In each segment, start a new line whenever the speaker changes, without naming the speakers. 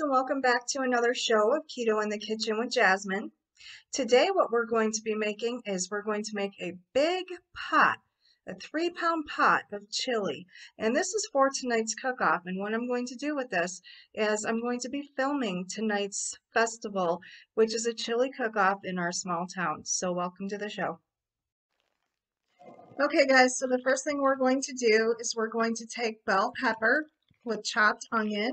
And welcome back to another show of Keto in the Kitchen with Jasmine. Today what we're going to be making is we're going to make a big pot, a three pound pot of chili. And this is for tonight's cook-off and what I'm going to do with this is I'm going to be filming tonight's festival which is a chili cook-off in our small town. So welcome to the show. Okay guys, so the first thing we're going to do is we're going to take bell pepper with chopped onion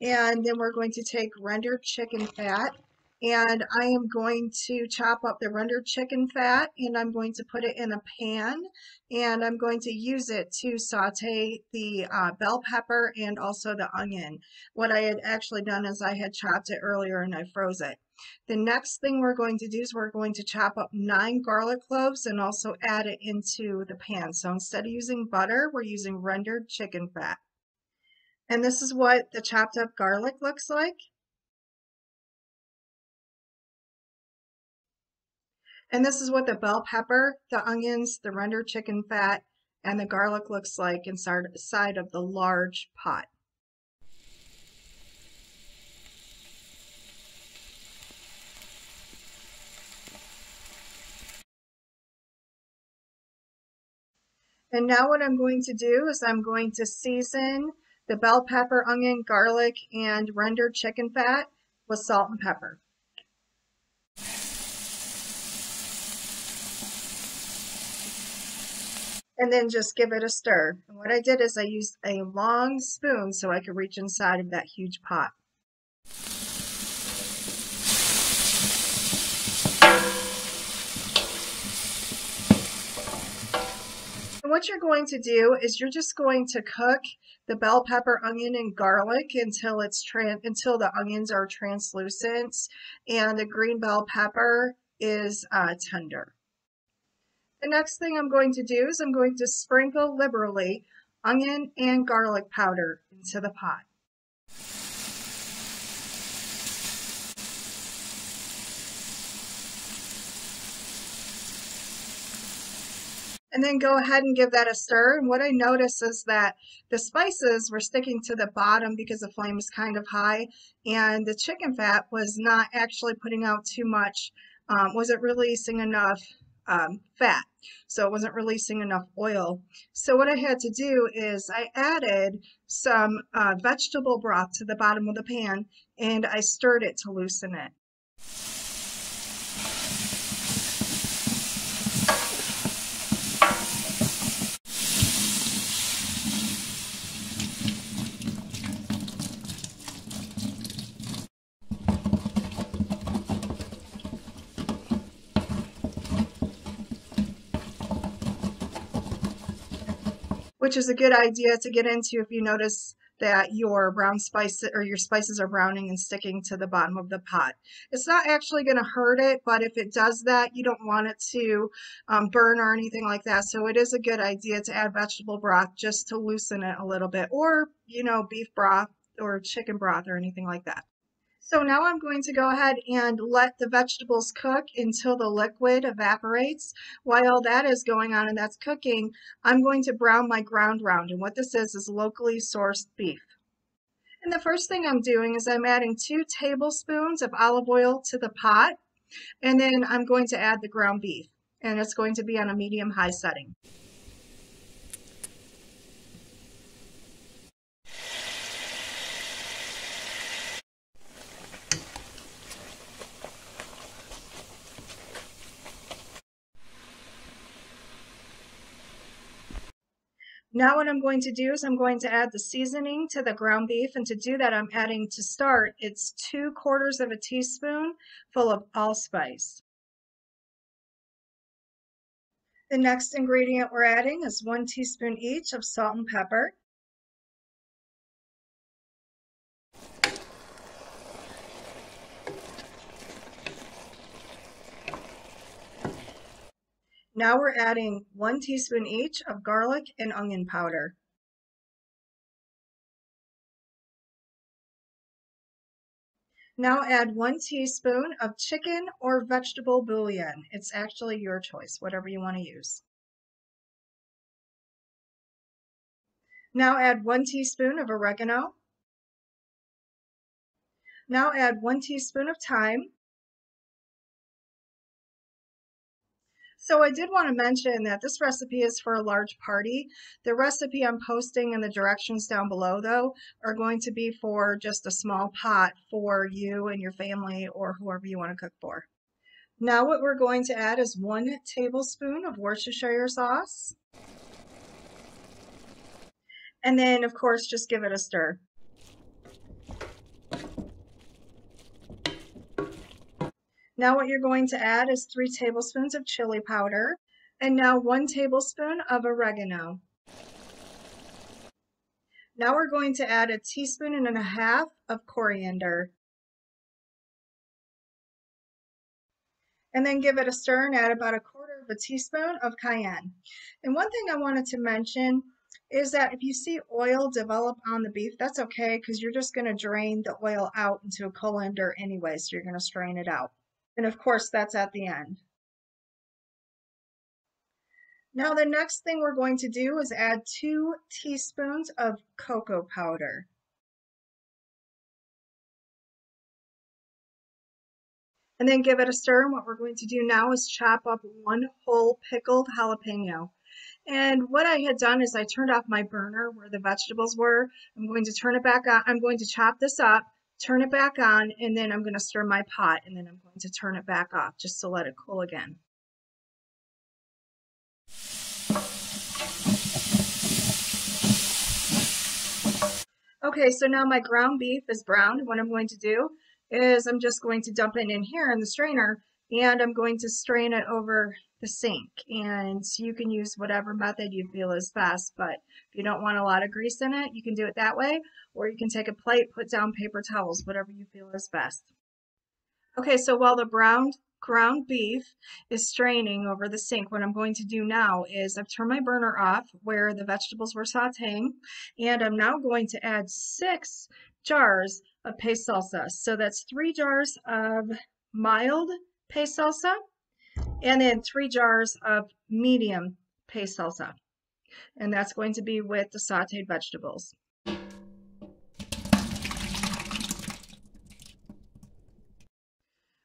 and then we're going to take rendered chicken fat and I am going to chop up the rendered chicken fat and I'm going to put it in a pan and I'm going to use it to saute the uh, bell pepper and also the onion. What I had actually done is I had chopped it earlier and I froze it. The next thing we're going to do is we're going to chop up nine garlic cloves and also add it into the pan. So instead of using butter, we're using rendered chicken fat. And this is what the chopped up garlic looks like. And this is what the bell pepper, the onions, the rendered chicken fat, and the garlic looks like inside of the large pot. And now what I'm going to do is I'm going to season the bell pepper, onion, garlic, and rendered chicken fat with salt and pepper. And then just give it a stir. And what I did is I used a long spoon so I could reach inside of that huge pot. And what you're going to do is you're just going to cook the bell pepper, onion, and garlic until it's until the onions are translucent and the green bell pepper is uh, tender. The next thing I'm going to do is I'm going to sprinkle liberally onion and garlic powder into the pot. And then go ahead and give that a stir. And what I noticed is that the spices were sticking to the bottom because the flame was kind of high and the chicken fat was not actually putting out too much, um, wasn't releasing enough um, fat. So it wasn't releasing enough oil. So what I had to do is I added some uh, vegetable broth to the bottom of the pan and I stirred it to loosen it. Which is a good idea to get into if you notice that your brown spice or your spices are browning and sticking to the bottom of the pot. It's not actually going to hurt it, but if it does that, you don't want it to um, burn or anything like that. So it is a good idea to add vegetable broth just to loosen it a little bit or, you know, beef broth or chicken broth or anything like that. So now I'm going to go ahead and let the vegetables cook until the liquid evaporates. While that is going on and that's cooking, I'm going to brown my ground round. And what this is, is locally sourced beef. And the first thing I'm doing is I'm adding two tablespoons of olive oil to the pot. And then I'm going to add the ground beef. And it's going to be on a medium-high setting. Now what I'm going to do is I'm going to add the seasoning to the ground beef and to do that I'm adding to start it's two quarters of a teaspoon full of allspice. The next ingredient we're adding is one teaspoon each of salt and pepper. Now we're adding one teaspoon each of garlic and onion powder. Now add one teaspoon of chicken or vegetable bouillon. It's actually your choice, whatever you want to use. Now add one teaspoon of oregano Now add one teaspoon of thyme. So I did want to mention that this recipe is for a large party. The recipe I'm posting and the directions down below though are going to be for just a small pot for you and your family or whoever you want to cook for. Now what we're going to add is one tablespoon of Worcestershire sauce. And then of course just give it a stir. Now what you're going to add is three tablespoons of chili powder and now one tablespoon of oregano. Now we're going to add a teaspoon and a half of coriander. And then give it a stir and add about a quarter of a teaspoon of cayenne. And one thing I wanted to mention is that if you see oil develop on the beef, that's okay because you're just going to drain the oil out into a colander anyway, so you're going to strain it out. And of course, that's at the end. Now the next thing we're going to do is add two teaspoons of cocoa powder. And then give it a stir. And what we're going to do now is chop up one whole pickled jalapeno. And what I had done is I turned off my burner where the vegetables were. I'm going to turn it back on. I'm going to chop this up turn it back on, and then I'm going to stir my pot, and then I'm going to turn it back off just to let it cool again. Okay, so now my ground beef is browned. What I'm going to do is I'm just going to dump it in here in the strainer, and I'm going to strain it over the sink. And you can use whatever method you feel is best, but if you don't want a lot of grease in it, you can do it that way, or you can take a plate, put down paper towels, whatever you feel is best. Okay, so while the browned ground beef is straining over the sink, what I'm going to do now is I've turned my burner off where the vegetables were sauteing, and I'm now going to add six jars of Pace salsa. So that's three jars of mild Pace salsa, and then three jars of medium Pace salsa. And that's going to be with the sauteed vegetables.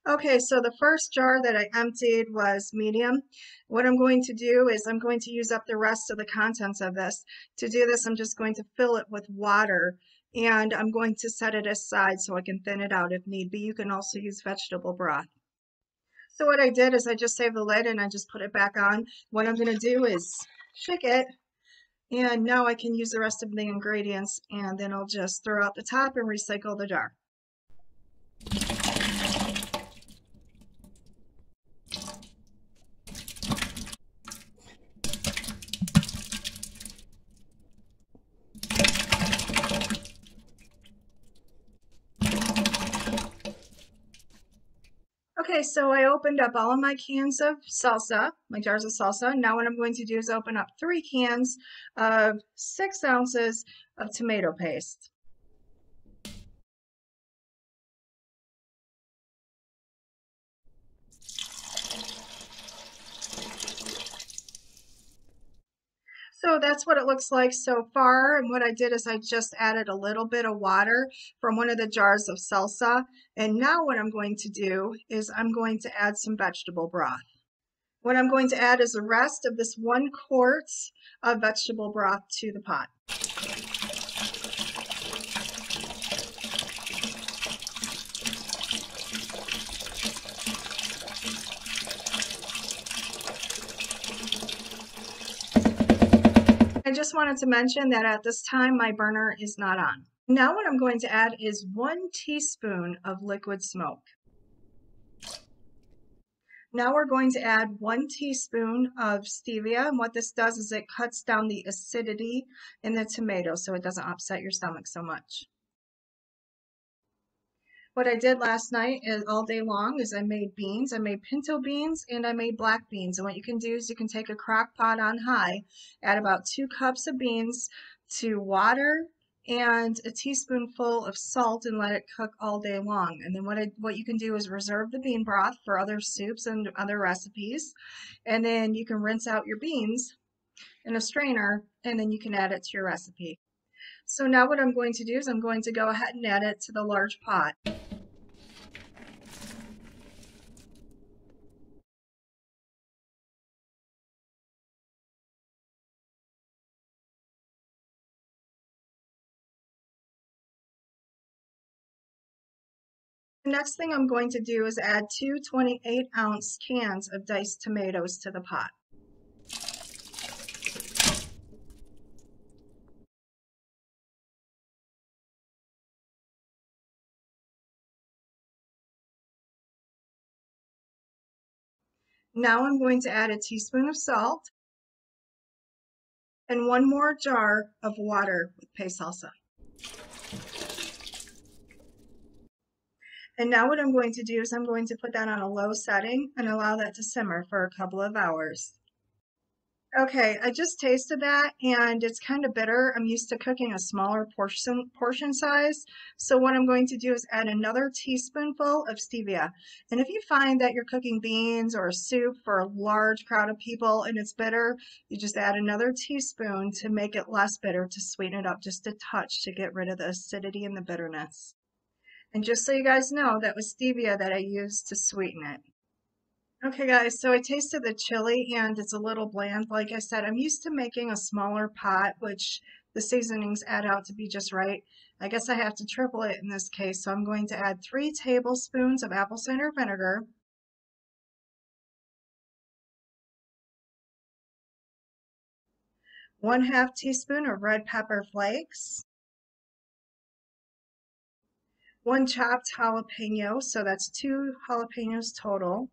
Okay, so the first jar that I emptied was medium. What I'm going to do is I'm going to use up the rest of the contents of this. To do this, I'm just going to fill it with water and I'm going to set it aside so I can thin it out if need be. You can also use vegetable broth. So what I did is I just saved the lid and I just put it back on. What I'm going to do is shake it and now I can use the rest of the ingredients and then I'll just throw out the top and recycle the jar. Okay, so I opened up all of my cans of salsa, my jars of salsa. Now what I'm going to do is open up three cans of six ounces of tomato paste. So that's what it looks like so far. And what I did is I just added a little bit of water from one of the jars of salsa. And now what I'm going to do is I'm going to add some vegetable broth. What I'm going to add is the rest of this one quart of vegetable broth to the pot. I just wanted to mention that at this time my burner is not on. Now what I'm going to add is one teaspoon of liquid smoke. Now we're going to add one teaspoon of stevia. And what this does is it cuts down the acidity in the tomato so it doesn't upset your stomach so much. What I did last night is all day long is I made beans. I made pinto beans and I made black beans. And what you can do is you can take a crock pot on high, add about two cups of beans to water and a teaspoonful of salt and let it cook all day long. And then what I, what you can do is reserve the bean broth for other soups and other recipes. And then you can rinse out your beans in a strainer and then you can add it to your recipe. So now what I'm going to do is I'm going to go ahead and add it to the large pot. The next thing I'm going to do is add two 28 ounce cans of diced tomatoes to the pot. Now I'm going to add a teaspoon of salt and one more jar of water with Pace salsa. And now what I'm going to do is I'm going to put that on a low setting and allow that to simmer for a couple of hours. Okay, I just tasted that and it's kind of bitter. I'm used to cooking a smaller portion portion size. So what I'm going to do is add another teaspoonful of stevia. And if you find that you're cooking beans or a soup for a large crowd of people and it's bitter, you just add another teaspoon to make it less bitter to sweeten it up just a touch to get rid of the acidity and the bitterness. And just so you guys know, that was stevia that I used to sweeten it. Okay guys, so I tasted the chili and it's a little bland. Like I said, I'm used to making a smaller pot, which the seasonings add out to be just right. I guess I have to triple it in this case, so I'm going to add three tablespoons of apple cider vinegar. One half teaspoon of red pepper flakes. One chopped jalapeno, so that's two jalapenos total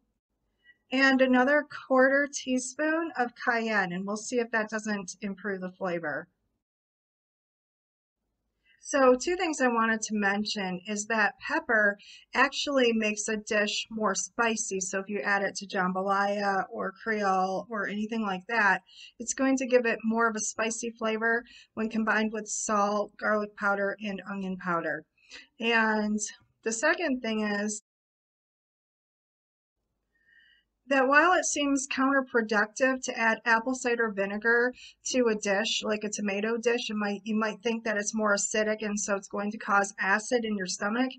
and another quarter teaspoon of cayenne, and we'll see if that doesn't improve the flavor. So two things I wanted to mention is that pepper actually makes a dish more spicy. So if you add it to jambalaya or creole or anything like that, it's going to give it more of a spicy flavor when combined with salt, garlic powder, and onion powder. And the second thing is that while it seems counterproductive to add apple cider vinegar to a dish like a tomato dish, it might you might think that it's more acidic and so it's going to cause acid in your stomach.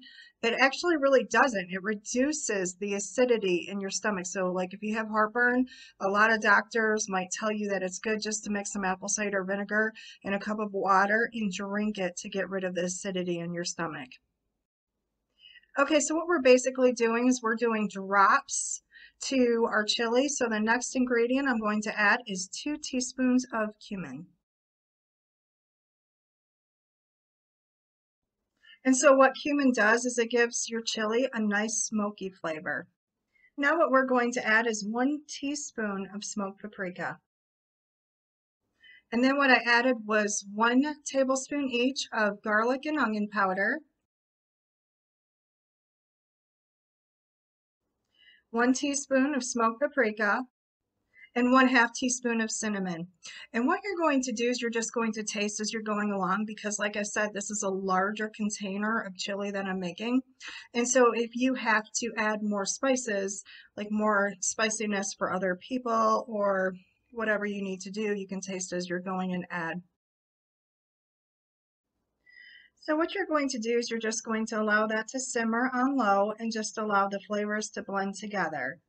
It actually really doesn't. It reduces the acidity in your stomach. So like if you have heartburn, a lot of doctors might tell you that it's good just to mix some apple cider vinegar in a cup of water and drink it to get rid of the acidity in your stomach. Okay, so what we're basically doing is we're doing drops to our chili. So the next ingredient I'm going to add is two teaspoons of cumin. And so what cumin does is it gives your chili a nice smoky flavor. Now what we're going to add is one teaspoon of smoked paprika. And then what I added was one tablespoon each of garlic and onion powder, one teaspoon of smoked paprika, and one half teaspoon of cinnamon. And what you're going to do is you're just going to taste as you're going along because like I said, this is a larger container of chili that I'm making. And so if you have to add more spices, like more spiciness for other people or whatever you need to do, you can taste as you're going and add. So what you're going to do is you're just going to allow that to simmer on low and just allow the flavors to blend together.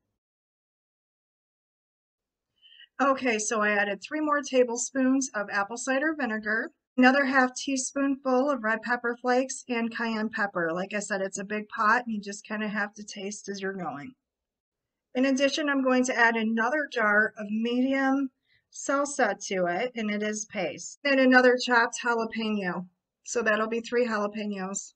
Okay, so I added three more tablespoons of apple cider vinegar, another half teaspoonful of red pepper flakes, and cayenne pepper. Like I said, it's a big pot and you just kind of have to taste as you're going. In addition, I'm going to add another jar of medium salsa to it, and it is Pace, and another chopped jalapeno. So that'll be three jalapenos.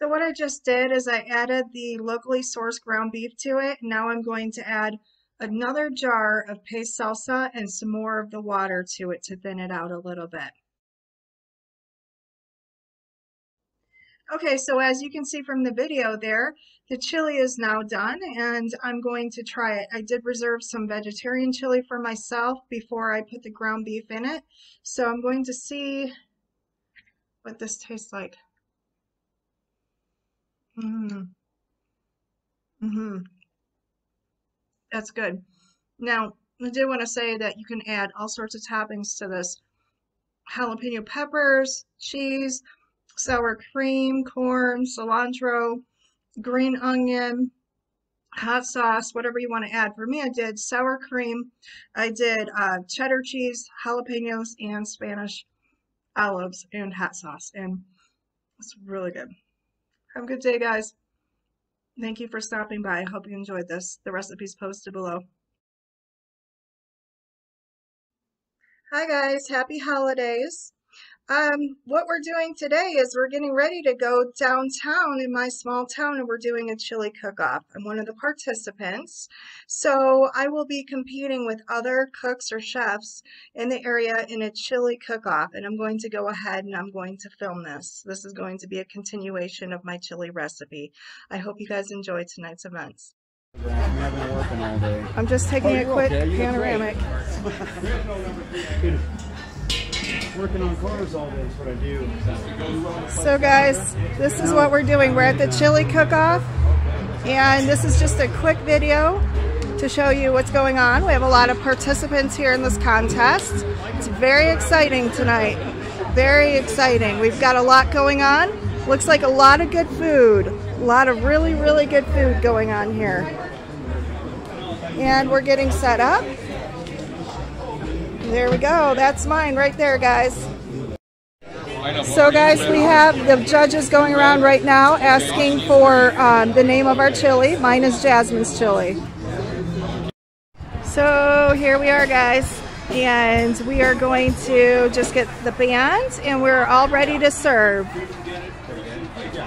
So what I just did is I added the locally sourced ground beef to it. Now I'm going to add another jar of Pace salsa and some more of the water to it to thin it out a little bit. Okay, so as you can see from the video there, the chili is now done and I'm going to try it. I did reserve some vegetarian chili for myself before I put the ground beef in it. So I'm going to see what this tastes like. Mm. Mm-hmm. That's good. Now, I did want to say that you can add all sorts of toppings to this. Jalapeno peppers, cheese, sour cream, corn, cilantro, green onion, hot sauce, whatever you want to add. For me, I did sour cream, I did uh, cheddar cheese, jalapenos, and Spanish olives and hot sauce. And it's really good. Have a good day, guys. Thank you for stopping by. I hope you enjoyed this. The recipe's posted below. Hi guys, happy holidays. Um, what we're doing today is we're getting ready to go downtown in my small town and we're doing a chili cook-off. I'm one of the participants. So I will be competing with other cooks or chefs in the area in a chili cook-off and I'm going to go ahead and I'm going to film this. This is going to be a continuation of my chili recipe. I hope you guys enjoy tonight's events. I'm just taking oh, a quick okay. panoramic.
working on cars all day is what I do.
So guys, this is what we're doing. We're at the chili cook-off and this is just a quick video to show you what's going on. We have a lot of participants here in this contest. It's very exciting tonight. Very exciting. We've got a lot going on. Looks like a lot of good food. A lot of really, really good food going on here. And we're getting set up. There we go. That's mine right there, guys. So guys, we have the judges going around right now asking for um, the name of our chili. Mine is Jasmine's chili. So here we are guys and we are going to just get the band and we're all ready to serve.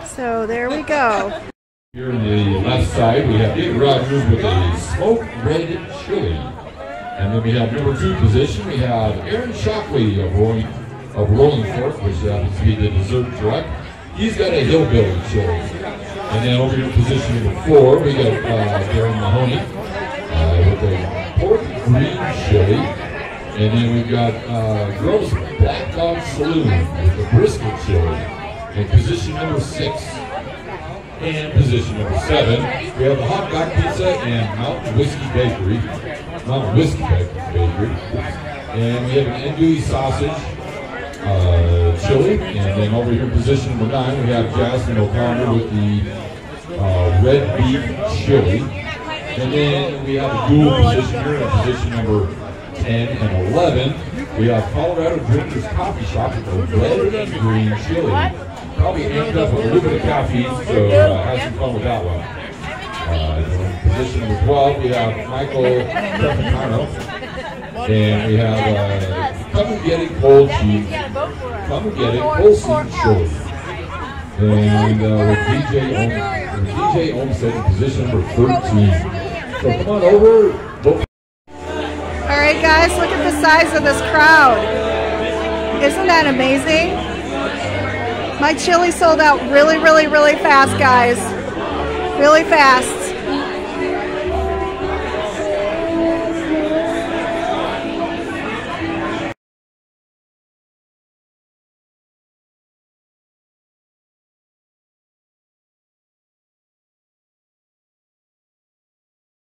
So there we go.
Here on the left side we have Dick Rogers with a smoked red chili. And then we have number two position, we have Aaron Shockley of Rolling, of Rolling Fork, which happens to be the dessert truck. He's got a hillbilly chili. And then over here position number four, we got uh, Darren Mahoney uh, with a pork green chili. And then we've got uh, Girls Black Dog Saloon with a brisket chili. And position number six, and position number seven, we have the Hot Dog Pizza and Mountain Whiskey Bakery. Mountain Whiskey Bakery. And we have an andouille sausage, uh, chili. And then over here in position number nine, we have Jasmine O'Connor with the uh, red beef chili. And then we have a dual position here in position number 10 and 11. We have Colorado Drinkers Coffee Shop with the red and green chili probably ended up with a little bit of caffeine, so uh, have some fun with that one. Uh, position number 12, we have Michael Stefano. And we have uh, Come Get It Cold Cheese. Come Get It Cold Cheese Short. And uh, with DJ, Om, DJ Olmstead in position number 13. So come on over.
All right, guys, look at the size of this crowd. Isn't that amazing? My chili sold out really, really, really fast, guys. Really fast.